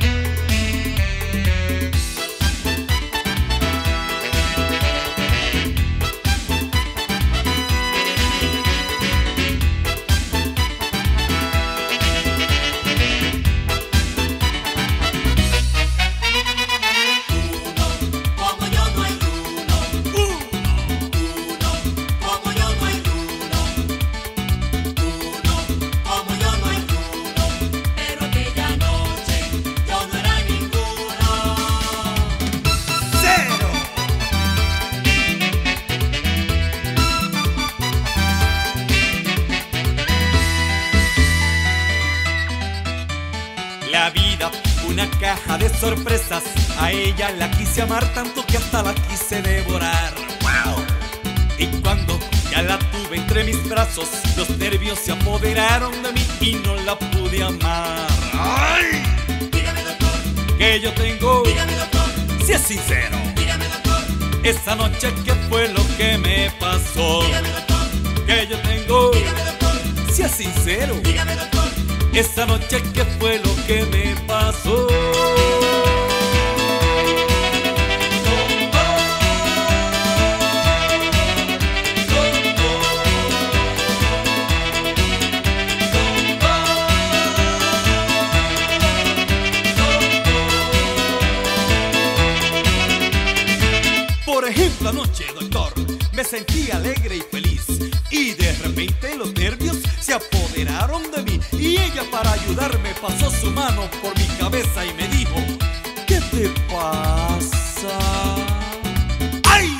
Bye. Una caja de sorpresas. A ella la quise amar tanto que hasta la quise devorar. ¡Wow! Y cuando ya la tuve entre mis brazos, los nervios se apoderaron de mí y no la pude amar. ¡Ay! Dígame doctor, Que yo tengo, dígame doctor, si es sincero, dígame doctor, esa noche que fue lo que me pasó. dígame doctor, Que yo tengo, dígame doctor, si es sincero, dígame doctor. Esa noche que fue lo que me pasó. Por ejemplo, anoche, doctor, me sentí alegre y feliz. Y de repente los nervios se apoderaron de mí. Y ella, para ayudarme, pasó su mano por mi cabeza y me dijo: ¿Qué te pasa? ¡Ay!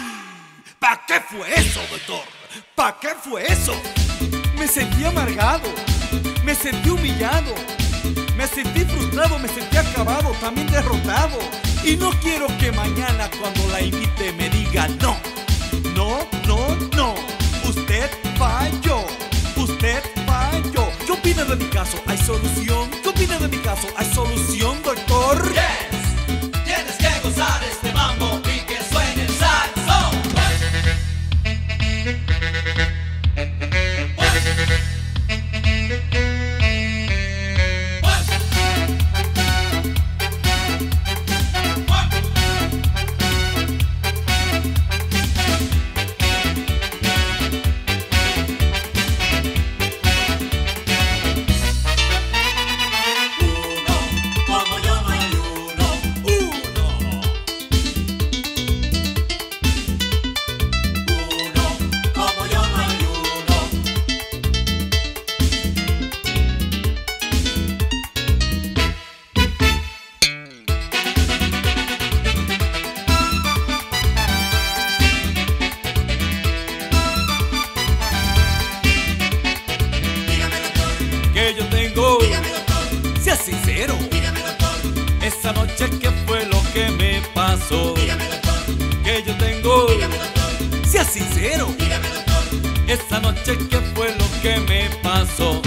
¿Para qué fue eso, doctor? ¿Para qué fue eso? Me sentí amargado, me sentí humillado, me sentí frustrado, me sentí acabado, también derrotado. Y no quiero que mañana cuando la invite me diga no, ¿Hay solución? ¿Qué opina de mi caso? ¿Hay solución, Esa noche que fue lo que me pasó, dígame doctor, que yo tengo, dígame doctor, sea sincero. dígame doctor. Esa noche que fue lo que me pasó.